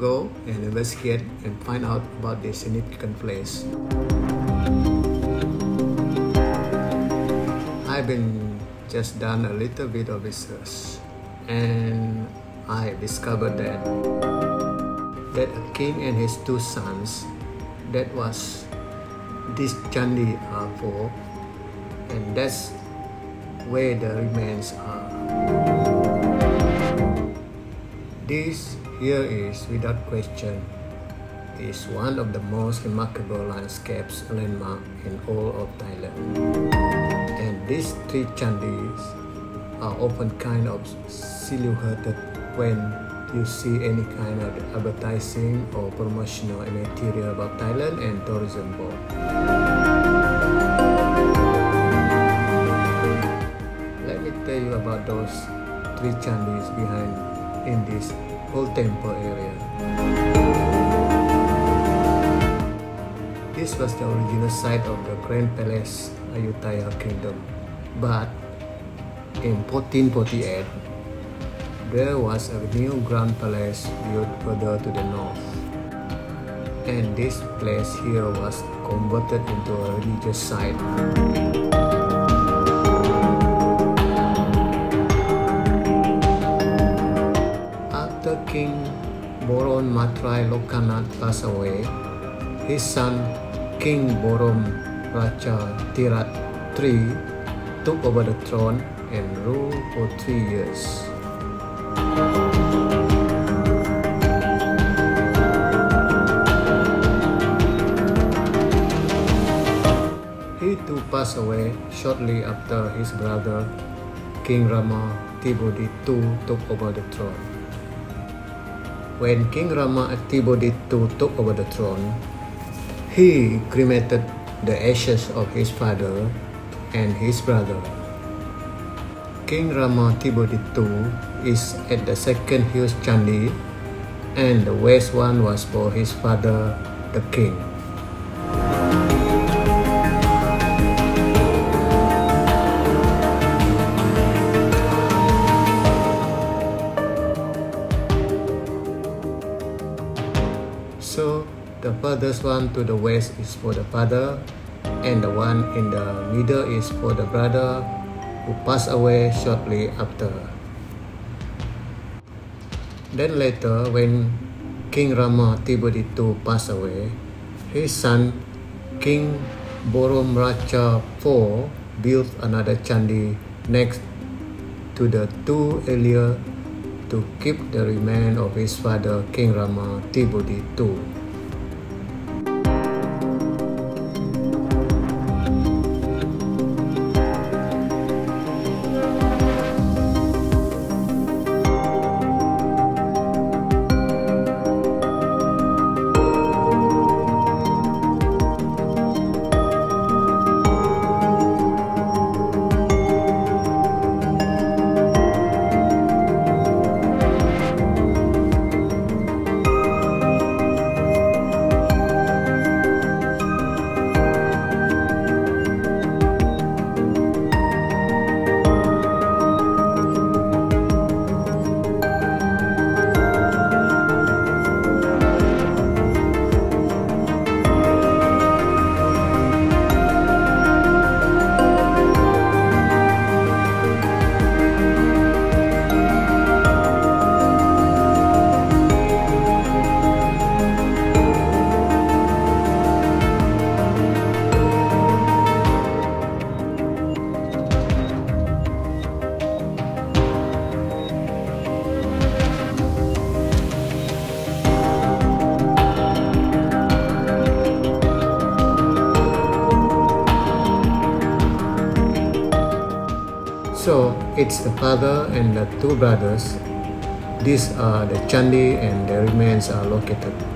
go and investigate and find out about this significant place. I've been just done a little bit of research and I discovered that that a king and his two sons that was this Chandi are for and that's where the remains are. This here is without question is one of the most remarkable landscapes landmark in all of Thailand. And these three chandis are often kind of silhouetted when you see any kind of advertising or promotional material about Thailand and tourism board. Let me tell you about those three chandis behind in this whole temple area. This was the original site of the Grand Palace Ayutthaya Kingdom, but in 1448 there was a new Grand Palace built further to the north, and this place here was converted into a religious site. After King Boron Matrai Lokanath passed away, his son King Borom Raja Tirat III took over the throne and ruled for three years. He too passed away shortly after his brother King Rama Tibodi II took over the throne. When King Rama Tibodi II took over the throne, he cremated the ashes of his father and his brother. King Ramathibodi II is at the second huge Chandi, and the west one was for his father, the king. The furthest one to the west is for the father, and the one in the middle is for the brother who passed away shortly after. Then later, when King Ramathibodi II passed away, his son King Boromracha IV built another chandi next to the two earlier to keep the remains of his father King Rama Tibodi So it's the father and the two brothers. These are the Chandi and the remains are located